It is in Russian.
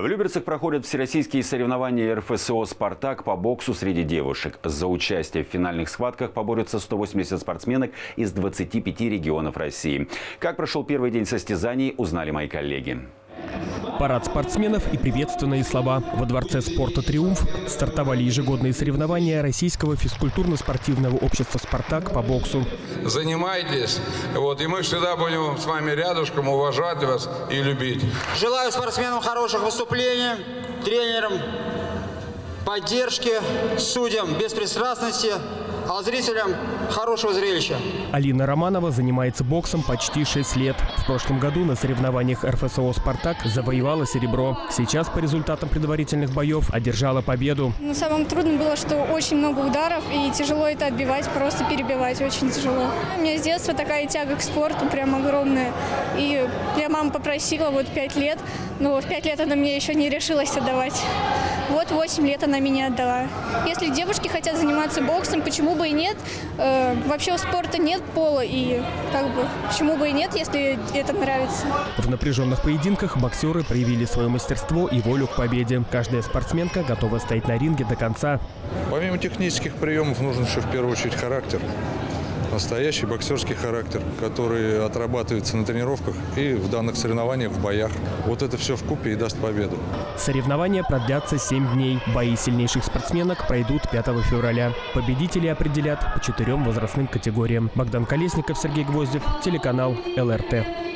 В Люберцах проходят всероссийские соревнования РФСО «Спартак» по боксу среди девушек. За участие в финальных схватках поборются 180 спортсменок из 25 регионов России. Как прошел первый день состязаний, узнали мои коллеги. Парад спортсменов и приветственные слова. Во Дворце спорта «Триумф» стартовали ежегодные соревнования Российского физкультурно-спортивного общества «Спартак» по боксу. Занимайтесь, вот, и мы всегда будем с вами рядышком уважать вас и любить. Желаю спортсменам хороших выступлений, тренерам поддержки, судьям беспристрастности, а зрителям хорошего зрелища. Алина Романова занимается боксом почти 6 лет. В прошлом году на соревнованиях РФСО «Спартак» завоевала серебро. Сейчас по результатам предварительных боев одержала победу. Ну, самым трудным было, что очень много ударов, и тяжело это отбивать, просто перебивать очень тяжело. У меня с детства такая тяга к спорту прям огромная. И я мама попросила вот 5 лет, но в 5 лет она мне еще не решилась отдавать. Вот 8 лет она меня отдала. Если девушки хотят заниматься боксом, почему бы и нет? Э, вообще у спорта нет пола, и как бы почему бы и нет, если это нравится. В напряженных поединках боксеры проявили свое мастерство и волю к победе. Каждая спортсменка готова стоять на ринге до конца. Помимо технических приемов нужен еще в первую очередь характер настоящий боксерский характер, который отрабатывается на тренировках и в данных соревнованиях, в боях. Вот это все в купе и даст победу. Соревнования продлятся 7 дней. Бои сильнейших спортсменок пройдут 5 февраля. Победители определят по четырем возрастным категориям. Богдан Колесников, Сергей Гвоздев, телеканал ЛРТ.